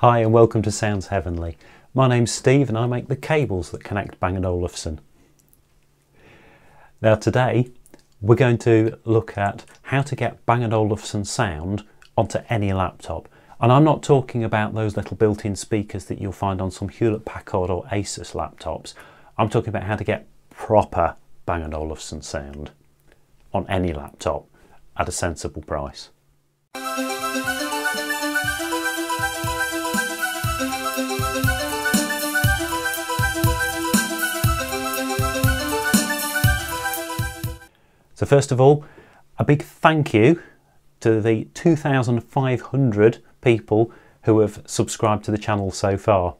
Hi and welcome to Sounds Heavenly. My name's Steve and I make the cables that connect Bang & Olufsen. Now today we're going to look at how to get Bang & Olufsen sound onto any laptop. And I'm not talking about those little built-in speakers that you'll find on some Hewlett-Packard or Asus laptops. I'm talking about how to get proper Bang & Olufsen sound on any laptop at a sensible price. So first of all, a big thank you to the 2,500 people who have subscribed to the channel so far.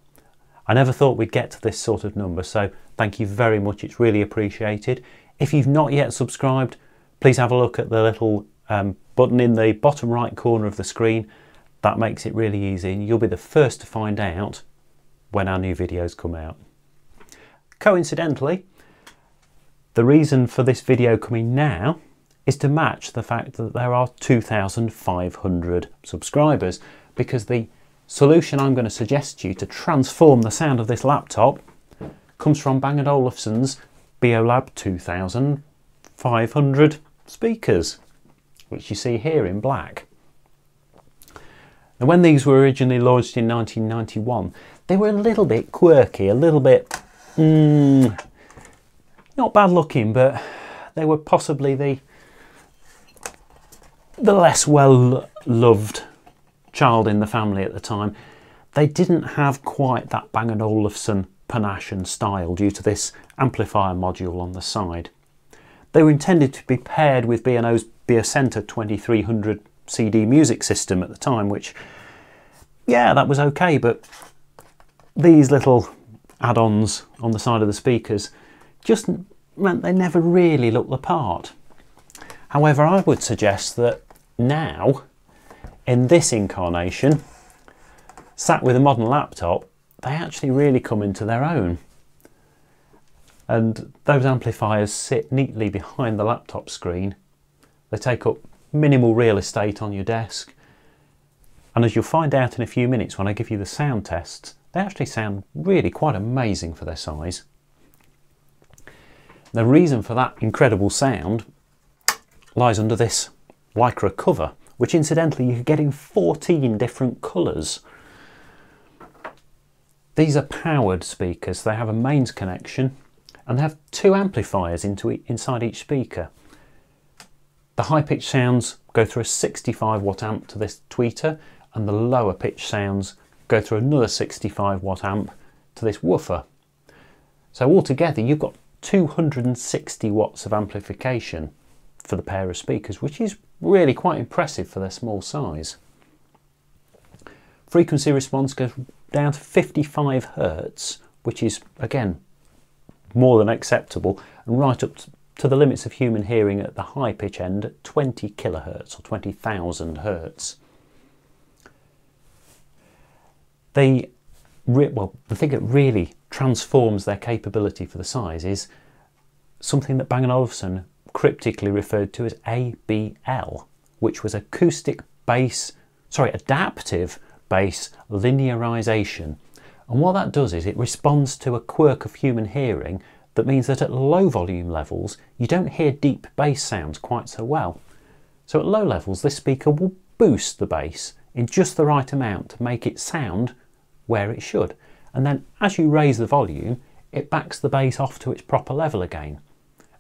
I never thought we'd get to this sort of number, so thank you very much. It's really appreciated. If you've not yet subscribed, please have a look at the little um, button in the bottom right corner of the screen. That makes it really easy and you'll be the first to find out when our new videos come out. Coincidentally, the reason for this video coming now is to match the fact that there are 2,500 subscribers because the solution I'm going to suggest to you to transform the sound of this laptop comes from Bang & Olufsen's Beolab 2500 speakers, which you see here in black. Now when these were originally launched in 1991, they were a little bit quirky, a little bit mm, not bad looking, but they were possibly the the less well loved child in the family at the time. They didn't have quite that Bang & Olufsen panache and style due to this amplifier module on the side. They were intended to be paired with B&O's BeoCenter 2300 CD music system at the time, which, yeah, that was okay, but these little add-ons on the side of the speakers just they never really looked the part. However, I would suggest that now, in this incarnation, sat with a modern laptop, they actually really come into their own. And those amplifiers sit neatly behind the laptop screen. They take up minimal real estate on your desk. And as you'll find out in a few minutes when I give you the sound tests, they actually sound really quite amazing for their size. The reason for that incredible sound lies under this Lycra cover, which incidentally you can get in 14 different colours. These are powered speakers. They have a mains connection and they have two amplifiers into inside each speaker. The high pitch sounds go through a 65 watt amp to this tweeter and the lower pitch sounds go through another 65 watt amp to this woofer. So altogether you've got 260 watts of amplification for the pair of speakers, which is really quite impressive for their small size. Frequency response goes down to 55 hertz, which is again more than acceptable, and right up to the limits of human hearing at the high pitch end at 20 kilohertz or 20,000 hertz. The well, the thing that really transforms their capability for the size is something that Bang & Olufsen cryptically referred to as ABL, which was acoustic bass, sorry, adaptive bass linearization. And what that does is it responds to a quirk of human hearing that means that at low volume levels, you don't hear deep bass sounds quite so well. So at low levels, this speaker will boost the bass in just the right amount to make it sound where it should. And then as you raise the volume, it backs the bass off to its proper level again.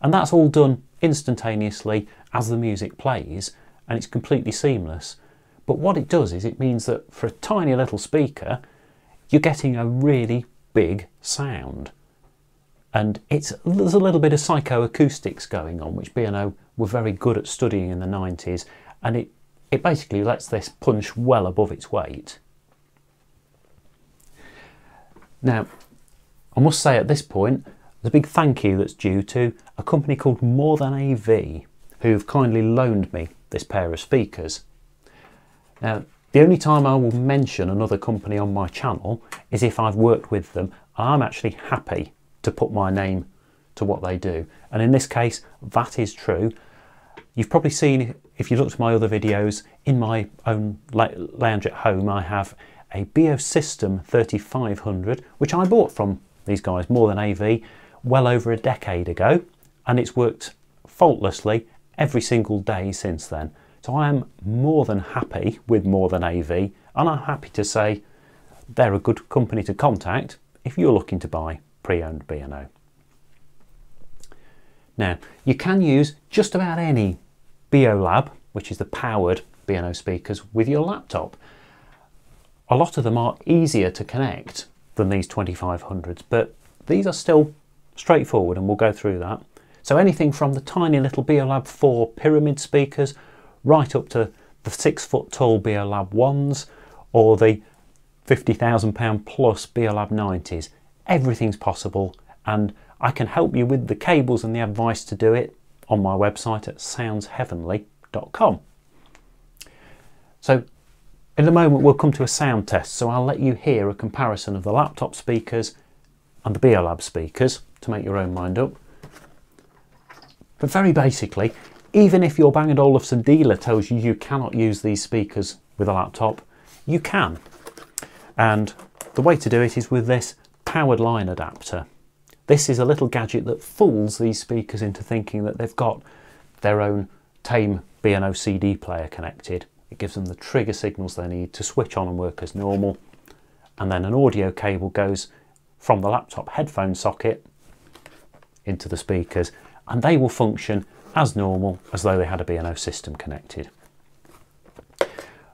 And that's all done instantaneously as the music plays and it's completely seamless. But what it does is it means that for a tiny little speaker, you're getting a really big sound. And it's there's a little bit of psychoacoustics going on, which B&O were very good at studying in the 90s, and it, it basically lets this punch well above its weight. Now, I must say at this point, a big thank you that's due to a company called More Than AV, who've kindly loaned me this pair of speakers. Now, the only time I will mention another company on my channel is if I've worked with them. I'm actually happy to put my name to what they do. And in this case, that is true. You've probably seen, if you looked at my other videos, in my own lounge at home, I have a BeoSystem 3500, which I bought from these guys, More Than AV, well over a decade ago, and it's worked faultlessly every single day since then. So I am more than happy with More Than AV, and I'm happy to say they're a good company to contact if you're looking to buy pre-owned B&O. Now, you can use just about any Beolab, which is the powered B&O speakers, with your laptop. A lot of them are easier to connect than these 2500s, but these are still straightforward and we'll go through that. So anything from the tiny little Beolab 4 pyramid speakers right up to the six foot tall Beolab 1s or the £50,000 plus Beolab 90s. Everything's possible and I can help you with the cables and the advice to do it on my website at soundsheavenly.com. So in a moment we'll come to a sound test so I'll let you hear a comparison of the laptop speakers and the Beolab speakers to make your own mind up. But very basically, even if your Bang & Olufsen dealer tells you you cannot use these speakers with a laptop, you can. And the way to do it is with this powered line adapter. This is a little gadget that fools these speakers into thinking that they've got their own tame B&O CD player connected. It gives them the trigger signals they need to switch on and work as normal. And then an audio cable goes from the laptop headphone socket into the speakers and they will function as normal as though they had a B&O system connected.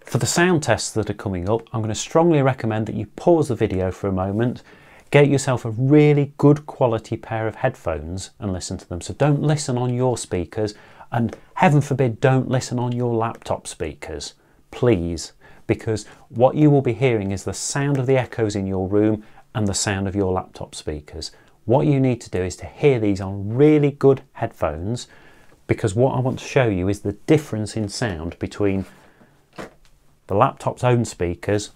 For the sound tests that are coming up, I'm going to strongly recommend that you pause the video for a moment Get yourself a really good quality pair of headphones and listen to them. So don't listen on your speakers and heaven forbid don't listen on your laptop speakers, please, because what you will be hearing is the sound of the echoes in your room and the sound of your laptop speakers. What you need to do is to hear these on really good headphones because what I want to show you is the difference in sound between the laptop's own speakers,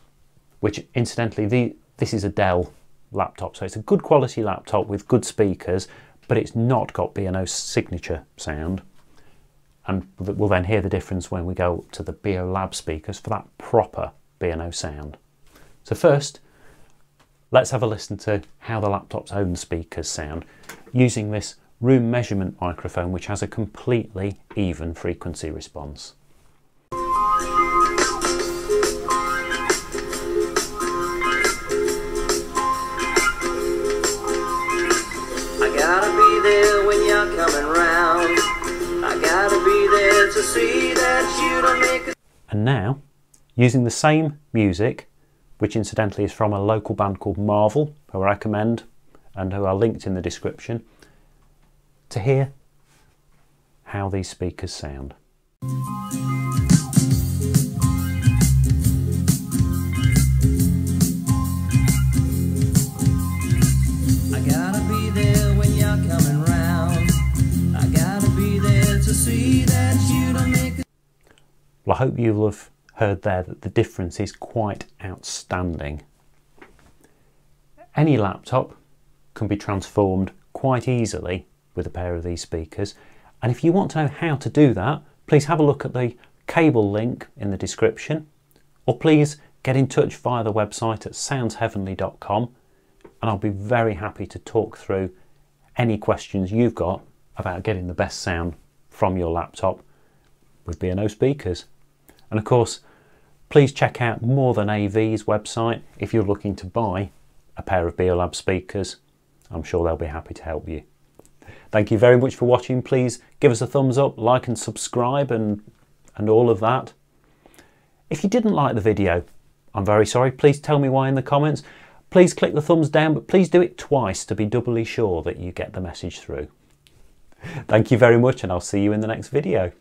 which incidentally, the, this is a Dell laptop. So it's a good quality laptop with good speakers, but it's not got B&O signature sound. And we'll then hear the difference when we go to the Beolab speakers for that proper B&O sound. So first, let's have a listen to how the laptop's own speakers sound using this room measurement microphone which has a completely even frequency response. when you're coming round. I gotta be there to see that you don't make a... And now, using the same music, which incidentally is from a local band called Marvel, who I recommend and who are linked in the description, to hear how these speakers sound. Hope you'll have heard there that the difference is quite outstanding. Any laptop can be transformed quite easily with a pair of these speakers. And if you want to know how to do that, please have a look at the cable link in the description, or please get in touch via the website at soundsheavenly.com and I'll be very happy to talk through any questions you've got about getting the best sound from your laptop with B&O speakers. And of course, please check out More Than AV's website if you're looking to buy a pair of Beolab speakers. I'm sure they'll be happy to help you. Thank you very much for watching. Please give us a thumbs up, like and subscribe and, and all of that. If you didn't like the video, I'm very sorry. Please tell me why in the comments. Please click the thumbs down, but please do it twice to be doubly sure that you get the message through. Thank you very much and I'll see you in the next video.